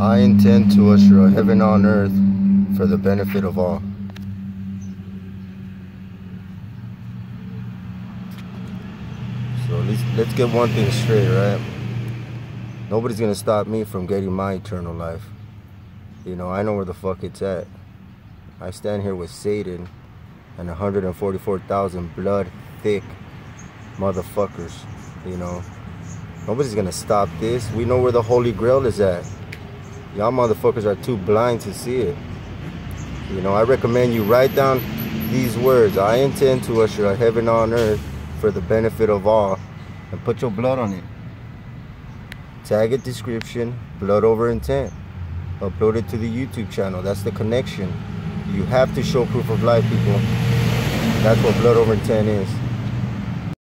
I intend to usher a heaven on earth for the benefit of all. So let's, let's get one thing straight, right? Nobody's gonna stop me from getting my eternal life. You know, I know where the fuck it's at. I stand here with Satan and 144,000 blood thick motherfuckers, you know. Nobody's gonna stop this. We know where the Holy Grail is at. Y'all motherfuckers are too blind to see it. You know, I recommend you write down these words. I intend to usher a heaven on earth for the benefit of all. And put your blood on it. Tag it description, blood over intent. Upload it to the YouTube channel. That's the connection. You have to show proof of life, people. That's what blood over intent is.